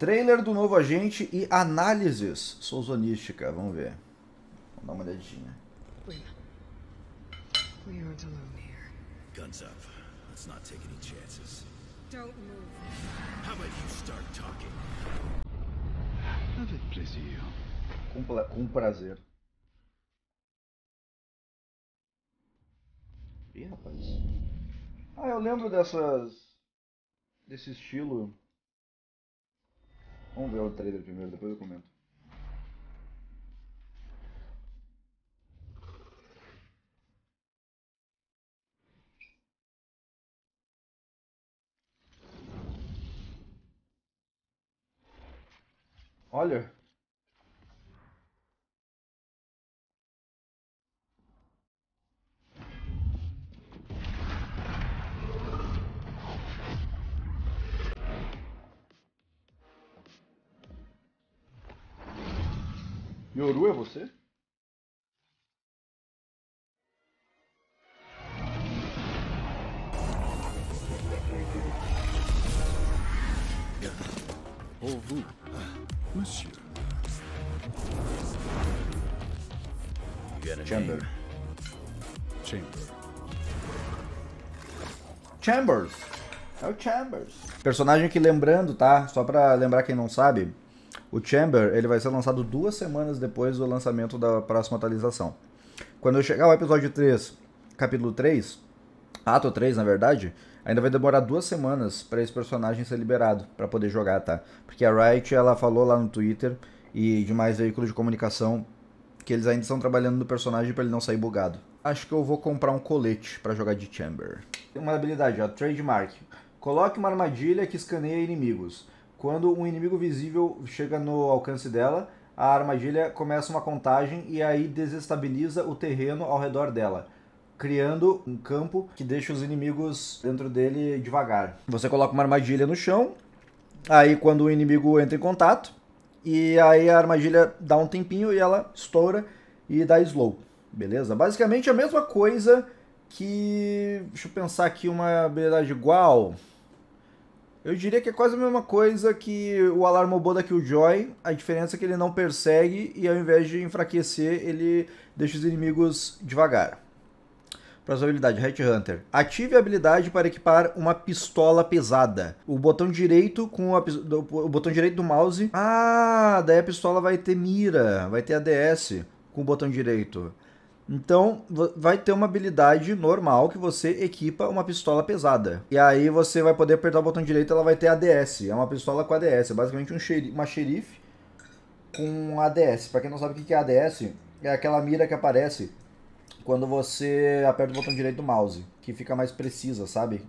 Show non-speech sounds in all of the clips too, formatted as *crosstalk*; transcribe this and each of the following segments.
Trailer do novo agente e análises souzonística. Vamos ver. Vamos dar uma olhadinha. We aren't alone here. Guns up. Let's not take any chances. Don't move. How about you start talking? Avec plaisir. Com, com prazer. Ih, rapaz. Ah, eu lembro dessas. desse estilo. Vamos ver o trailer primeiro, depois eu comento. Olha. Yoru é você? Vous, monsieur. Chamber. Chamber. Chambers. É o Chambers. Personagem que lembrando, tá? Só pra lembrar quem não sabe, o Chamber ele vai ser lançado duas semanas depois do lançamento da próxima atualização. Quando eu chegar ao episódio 3, capítulo 3, ato 3 na verdade, ainda vai demorar duas semanas pra esse personagem ser liberado pra poder jogar, tá? Porque a Riot ela falou lá no Twitter e demais veículos de comunicação que eles ainda estão trabalhando no personagem pra ele não sair bugado. Acho que eu vou comprar um colete pra jogar de Chamber. Tem uma habilidade, ó, Trademark. Coloque uma armadilha que escaneia inimigos. Quando um inimigo visível chega no alcance dela, a armadilha começa uma contagem e aí desestabiliza o terreno ao redor dela, criando um campo que deixa os inimigos dentro dele devagar. Você coloca uma armadilha no chão, aí quando o inimigo entra em contato, e aí a armadilha dá um tempinho e ela estoura e dá slow. Beleza? Basicamente a mesma coisa que. Deixa eu pensar aqui uma habilidade igual. Eu diria que é quase a mesma coisa que o Alarmobô da Killjoy. A diferença é que ele não persegue e ao invés de enfraquecer, ele deixa os inimigos devagar. Próxima habilidade, Hat Hunter. Ative a habilidade para equipar uma pistola pesada. O botão direito com a, o botão direito do mouse. Ah, daí a pistola vai ter mira, vai ter ADS com o botão direito. Então, vai ter uma habilidade normal que você equipa uma pistola pesada. E aí você vai poder apertar o botão direito, ela vai ter ADS. É uma pistola com ADS, é basicamente um xeri- uma xerife com ADS. Pra quem não sabe o que é ADS, é aquela mira que aparece quando você aperta o botão direito do mouse, que fica mais precisa, sabe?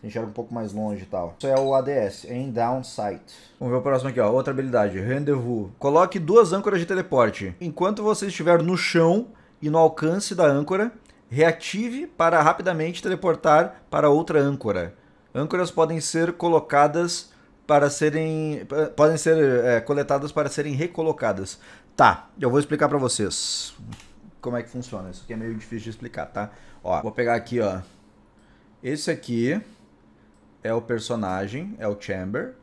Você enxerga um pouco mais longe e tal. Isso é o ADS, Aim Down Sight. Vamos ver o próximo aqui, ó. Outra habilidade, Rendezvous. Coloque duas âncoras de teleporte. Enquanto você estiver no chão e no alcance da âncora, reative para rapidamente teleportar para outra âncora. Âncoras podem ser colocadas para serem. podem ser é, coletadas para serem recolocadas. Tá, eu vou explicar para vocês como é que funciona. Isso aqui é meio difícil de explicar, tá? Ó, vou pegar aqui, ó. Esse aqui é o personagem, é o Chamber,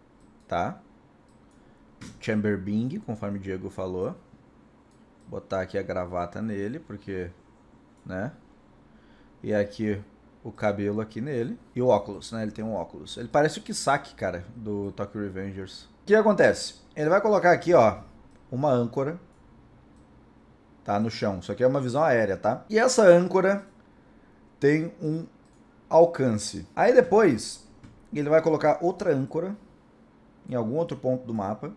tá? Chamber Bing, conforme o Diego falou. Botar aqui a gravata nele, porque, né? E aqui o cabelo aqui nele. E o óculos, né? Ele tem um óculos. Ele parece o Kisaki, cara, do Tokyo Revengers. O que acontece? Ele vai colocar aqui, ó, uma âncora tá? No chão. Isso aqui é uma visão aérea, tá? E essa âncora tem um alcance. Aí depois ele vai colocar outra âncora em algum outro ponto do mapa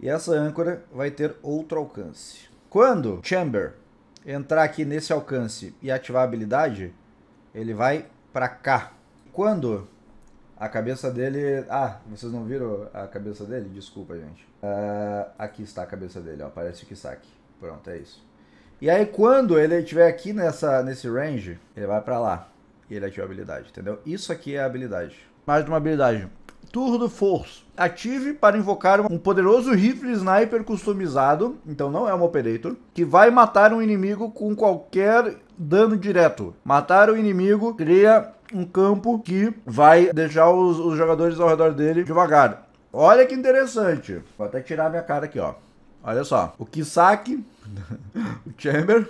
e essa âncora vai ter outro alcance. Quando Chamber entrar aqui nesse alcance e ativar a habilidade, ele vai pra cá. Quando a cabeça dele. Ah, vocês não viram a cabeça dele? Desculpa, gente. Ah, aqui está a cabeça dele, ó. Parece o Kisaki. Pronto, é isso. E aí, quando ele estiver aqui nessa, nesse range, ele vai pra lá. E ele ativa a habilidade, entendeu? Isso aqui é a habilidade. Mais de uma habilidade. Tour de Force. Ative para invocar um poderoso rifle sniper customizado, então não é um operator, que vai matar um inimigo com qualquer dano direto. Matar o inimigo cria um campo que vai deixar os, os jogadores ao redor dele devagar. Olha que interessante. Vou até tirar minha cara aqui, ó. Olha só. O Kisaki, *laughs* o Chamber.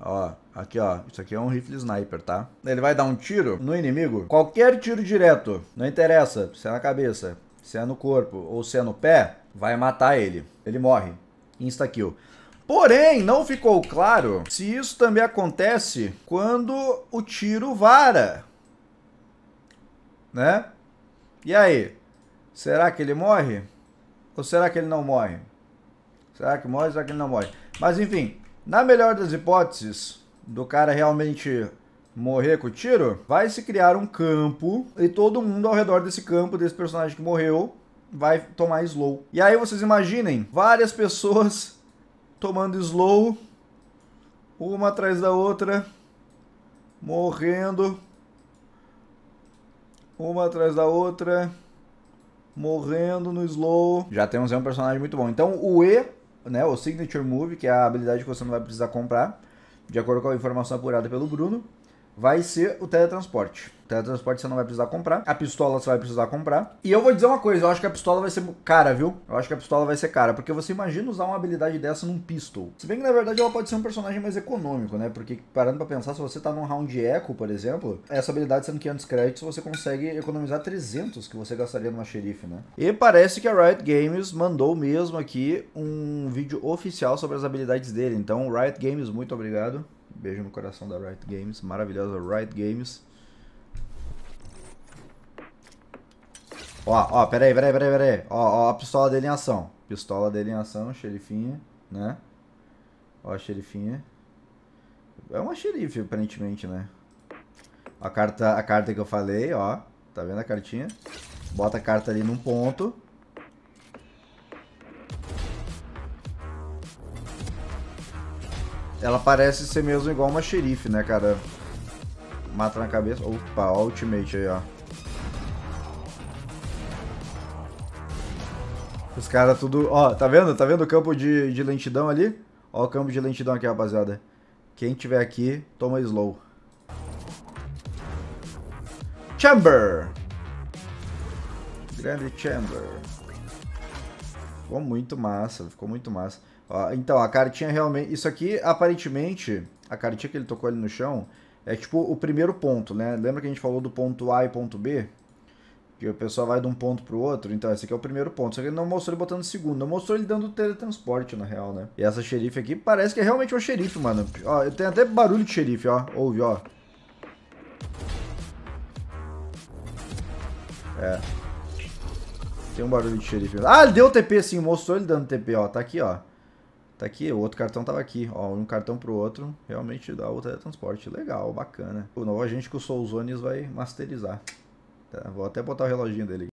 Ó, aqui ó, isso aqui é um rifle sniper, tá? Ele vai dar um tiro no inimigo, qualquer tiro direto, não interessa se é na cabeça, se é no corpo ou se é no pé, vai matar ele. Ele morre. Insta kill. Porém, não ficou claro se isso também acontece quando o tiro vara. Né? E aí? Será que ele morre? Ou será que ele não morre? Será que morre será que ele não morre? Mas enfim, na melhor das hipóteses, do cara realmente morrer com o tiro, vai se criar um campo e todo mundo ao redor desse campo, desse personagem que morreu, vai tomar slow. E aí vocês imaginem várias pessoas tomando slow, uma atrás da outra, morrendo, uma atrás da outra, morrendo no slow. Já temos aí um personagem muito bom. Então o E né, o Signature Move, que é a habilidade que você não vai precisar comprar, de acordo com a informação apurada pelo Bruno, vai ser o teletransporte. Teletransporte você não vai precisar comprar. A pistola você vai precisar comprar. E eu vou dizer uma coisa, eu acho que a pistola vai ser cara, viu? Eu acho que a pistola vai ser cara, porque você imagina usar uma habilidade dessa num pistol. Se bem que na verdade ela pode ser um personagem mais econômico, né? Porque parando pra pensar, se você tá num round eco, por exemplo, essa habilidade sendo 500 créditos, você consegue economizar 300 que você gastaria numa xerife, né? E parece que a Riot Games mandou mesmo aqui um vídeo oficial sobre as habilidades dele. Então, Riot Games, muito obrigado. Beijo no coração da Riot Games, maravilhosa Riot Games. Ó, ó, peraí, peraí, peraí, peraí. Ó, ó, a pistola dele em ação. Pistola dele em ação, xerifinha, né? Ó a xerifinha. É uma xerife, aparentemente, né? A carta, a carta que eu falei, ó. Tá vendo a cartinha? Bota a carta ali num ponto. Ela parece ser mesmo igual uma xerife, né, cara? Mata na cabeça. Opa, ó, ultimate aí, ó. Os caras tudo... Ó, tá vendo? Tá vendo o campo de, de lentidão ali? Ó o campo de lentidão aqui, rapaziada. Quem tiver aqui, toma slow. Chamber! Grande Chamber. Ficou muito massa, ficou muito massa. Ó, então, a cartinha realmente... Isso aqui, aparentemente, a cartinha que ele tocou ali no chão, é tipo o primeiro ponto, né? Lembra que a gente falou do ponto A e ponto B? Que o pessoal vai de um ponto pro outro. Então, esse aqui é o primeiro ponto. Só que ele não mostrou ele botando o segundo. Não mostrou ele dando teletransporte, na real, né? E essa xerife aqui parece que é realmente uma xerife, mano. Ó, tem até barulho de xerife, ó. Ouve, ó. É. Tem um barulho de xerife. Ah, ele deu TP sim. Mostrou ele dando TP, ó. Tá aqui, ó. Tá aqui, o outro cartão tava aqui. Ó, um cartão pro outro. Realmente dá o teletransporte. Legal, bacana. O novo agente que o Soulzones vai masterizar. Vou até botar o reloginho dele.